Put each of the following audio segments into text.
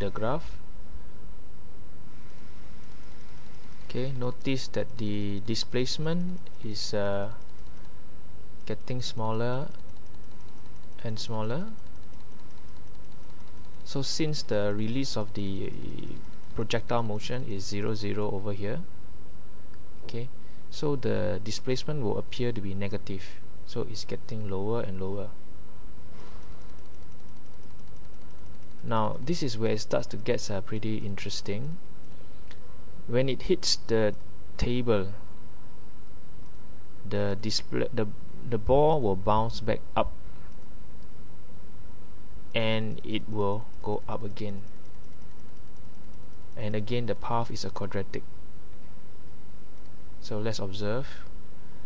the graph. Okay notice that the displacement is uh, getting smaller and smaller. So since the release of the projectile motion is 0 0 over here okay so the displacement will appear to be negative. So it's getting lower and lower now this is where it starts to get uh, pretty interesting. When it hits the table the display the the ball will bounce back up and it will go up again. And again the path is a quadratic. So let's observe.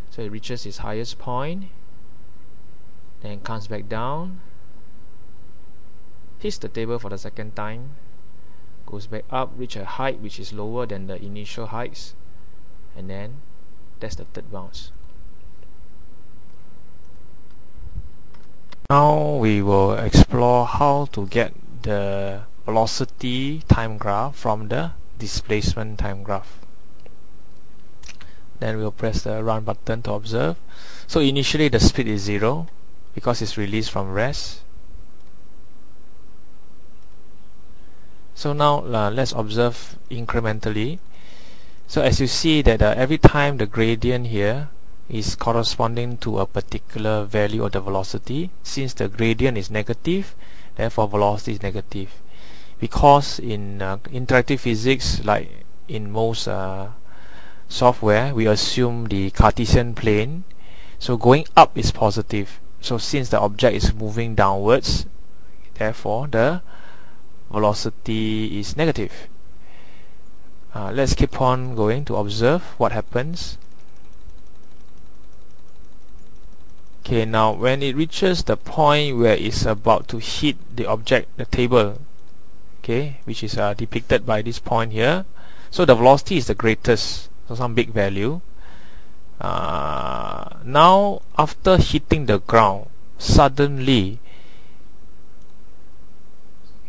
So it reaches its highest point then comes back down hits the table for the second time. Goes back up reach a height which is lower than the initial heights. And then that's the third bounce. Now we will explore how to get the velocity time graph from the displacement time graph. Then we'll press the run button to observe. So initially the speed is zero because it's released from rest so now uh, let's observe incrementally. So as you see that uh, every time the gradient here is corresponding to a particular value of the velocity since the gradient is negative therefore velocity is negative. Because in uh, interactive physics like in most uh, software we assume the Cartesian plane. So going up is positive. So since the object is moving downwards therefore the velocity is negative. Uh, let's keep on going to observe what happens. Okay now when it reaches the point where it's about to hit the object the table okay which is uh, depicted by this point here. So the velocity is the greatest so some big value. Uh, now after hitting the ground suddenly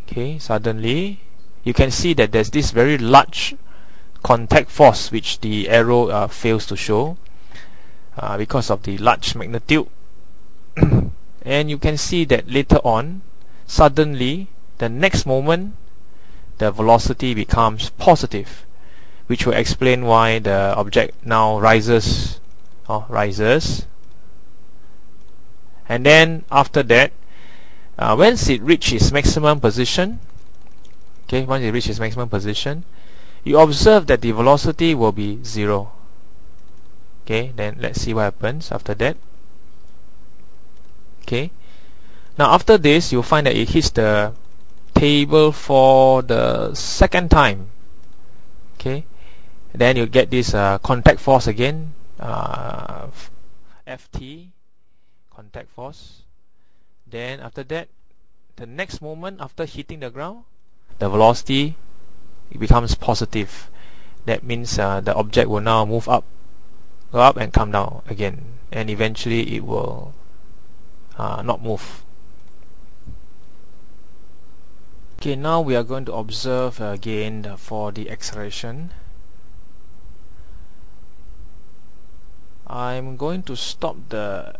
okay suddenly you can see that there's this very large contact force which the arrow uh, fails to show uh, because of the large magnitude. And you can see that later on suddenly the next moment the velocity becomes positive which will explain why the object now rises or rises. And then after that uh, once it reaches maximum position okay once it reaches maximum position you observe that the velocity will be zero. Okay then let's see what happens after that. Okay. Now after this you'll find that it hits the table for the second time. Okay. Then you get this uh, contact force again uh, Ft contact force then after that the next moment after hitting the ground the velocity it becomes positive. That means uh, the object will now move up go up and come down again. And eventually it will uh, not move. Okay now we are going to observe again for the acceleration. I'm going to stop the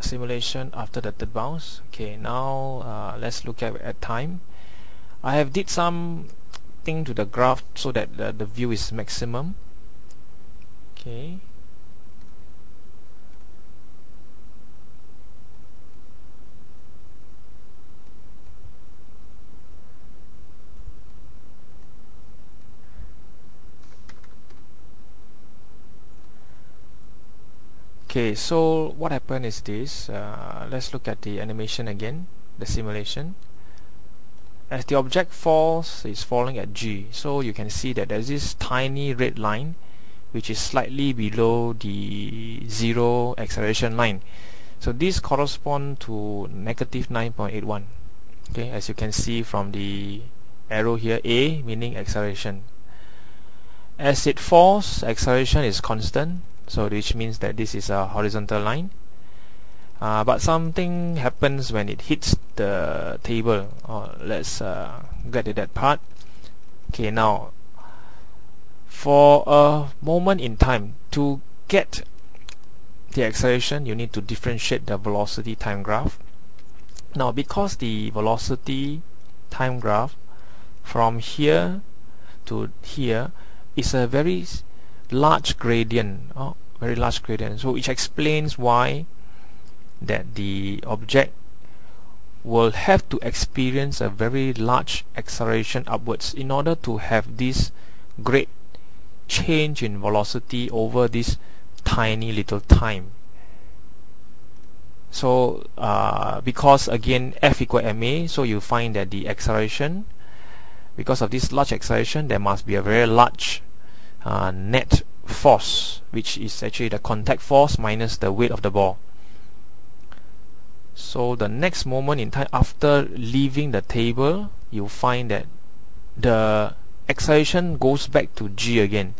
simulation after the third bounce. Okay now uh, let's look at, at time. I have did some thing to the graph so that the, the view is maximum. Okay okay so what happened is this uh, let's look at the animation again the simulation. As the object falls it's falling at G. So you can see that there's this tiny red line which is slightly below the zero acceleration line. So this correspond to negative 9.81 okay as you can see from the arrow here A meaning acceleration. As it falls acceleration is constant so which means that this is a horizontal line. Uh, but something happens when it hits the table oh, let's uh, get to that part. Okay now for a moment in time to get the acceleration you need to differentiate the velocity time graph. Now because the velocity time graph from here to here is a very large gradient. Oh, very large gradient. So which explains why that the object will have to experience a very large acceleration upwards in order to have this great change in velocity over this tiny little time. So uh, because again f equal ma so you find that the acceleration because of this large acceleration there must be a very large uh, net force which is actually the contact force minus the weight of the ball. So the next moment in time after leaving the table you find that the acceleration goes back to g again.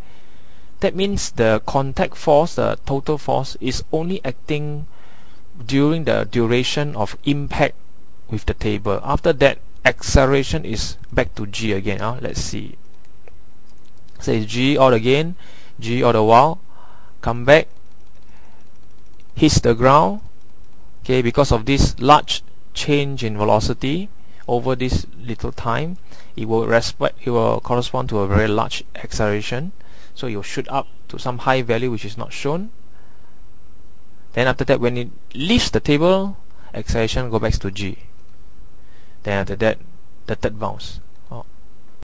That means the contact force the total force is only acting during the duration of impact with the table. After that acceleration is back to g again. Uh, let's see say g all again g all the while. Come back hits the ground. Okay because of this large change in velocity over this little time it will respect it will correspond to a very large acceleration. So you'll shoot up to some high value which is not shown. Then after that when it leaves the table acceleration go back to g. Then after that the third bounce